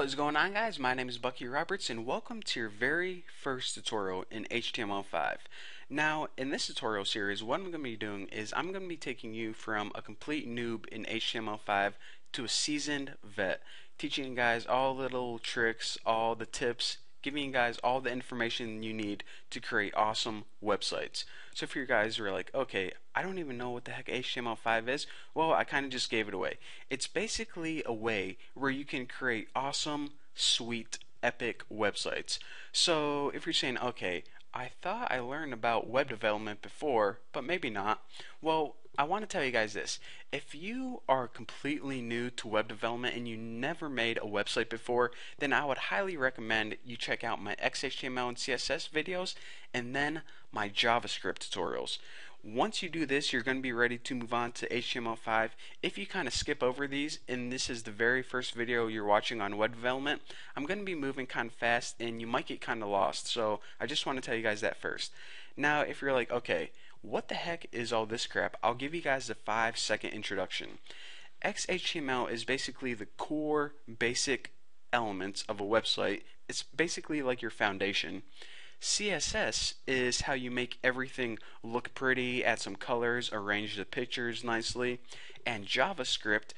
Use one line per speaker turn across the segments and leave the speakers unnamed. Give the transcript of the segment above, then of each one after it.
What is going on guys? My name is Bucky Roberts and welcome to your very first tutorial in HTML5. Now in this tutorial series what I'm going to be doing is I'm going to be taking you from a complete noob in HTML5 to a seasoned vet teaching you guys all the little tricks, all the tips, giving you guys all the information you need to create awesome websites. So if you guys are like, okay, I don't even know what the heck HTML5 is, well, I kind of just gave it away. It's basically a way where you can create awesome, sweet, epic websites. So if you're saying, okay, I thought I learned about web development before, but maybe not. Well, I want to tell you guys this. If you are completely new to web development and you never made a website before, then I would highly recommend you check out my XHTML and CSS videos and then my JavaScript tutorials. Once you do this, you're going to be ready to move on to HTML5. If you kind of skip over these, and this is the very first video you're watching on web development, I'm going to be moving kind of fast and you might get kind of lost. So I just want to tell you guys that first. Now, if you're like, okay, what the heck is all this crap? I'll give you guys a five second introduction. XHTML is basically the core basic elements of a website. It's basically like your foundation. CSS is how you make everything look pretty, add some colors, arrange the pictures nicely, and JavaScript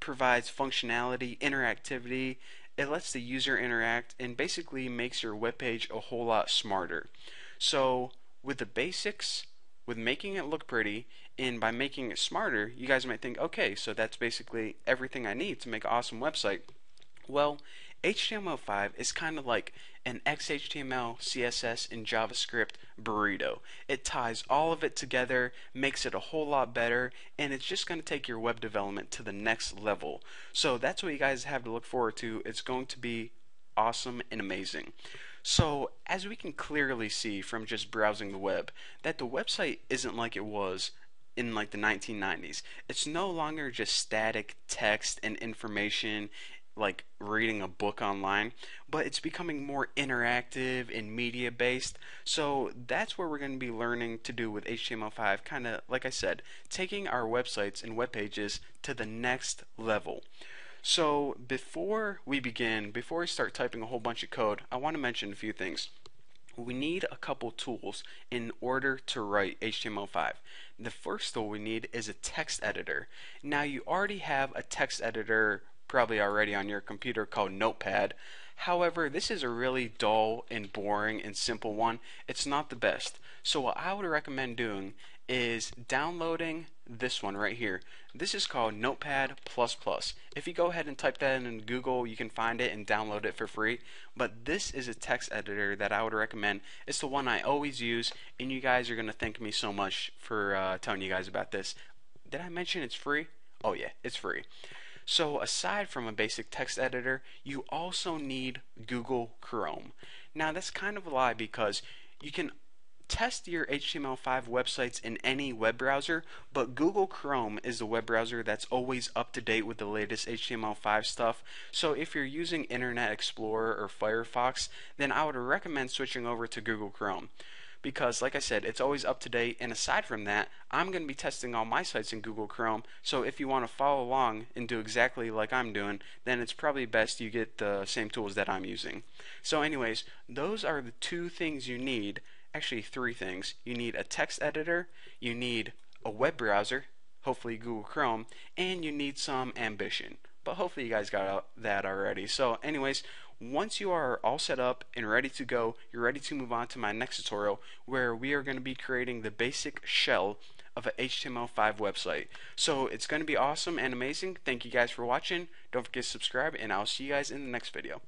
provides functionality, interactivity, it lets the user interact, and basically makes your web page a whole lot smarter. So, with the basics, with making it look pretty, and by making it smarter, you guys might think, okay, so that's basically everything I need to make an awesome website. Well, HTML5 is kind of like an XHTML, CSS, and JavaScript burrito. It ties all of it together, makes it a whole lot better, and it's just going to take your web development to the next level. So that's what you guys have to look forward to. It's going to be awesome and amazing. So, as we can clearly see from just browsing the web, that the website isn't like it was in like the 1990s. It's no longer just static text and information like reading a book online, but it's becoming more interactive and media based. So that's where we're going to be learning to do with HTML5, kind of like I said, taking our websites and web pages to the next level. So before we begin, before we start typing a whole bunch of code, I want to mention a few things. We need a couple tools in order to write HTML5. The first tool we need is a text editor. Now you already have a text editor probably already on your computer called Notepad. However, this is a really dull and boring and simple one. It's not the best. So what I would recommend doing is downloading this one right here. This is called Notepad++. If you go ahead and type that in Google, you can find it and download it for free. But this is a text editor that I would recommend. It's the one I always use, and you guys are going to thank me so much for uh, telling you guys about this. Did I mention it's free? Oh yeah, it's free. So aside from a basic text editor, you also need Google Chrome. Now that's kind of a lie because you can test your HTML5 websites in any web browser, but Google Chrome is the web browser that's always up to date with the latest HTML5 stuff. So if you're using Internet Explorer or Firefox, then I would recommend switching over to Google Chrome because like I said it's always up to date. And aside from that I'm going to be testing all my sites in Google Chrome. So if you want to follow along and do exactly like I'm doing then it's probably best you get the same tools that I'm using. So anyways those are the two things you need actually three things. You need a text editor you need a web browser hopefully Google Chrome and you need some ambition. But hopefully you guys got that already. So anyways once you are all set up and ready to go, you're ready to move on to my next tutorial where we are going to be creating the basic shell of an HTML5 website. So it's going to be awesome and amazing. Thank you guys for watching. Don't forget to subscribe and I'll see you guys in the next video.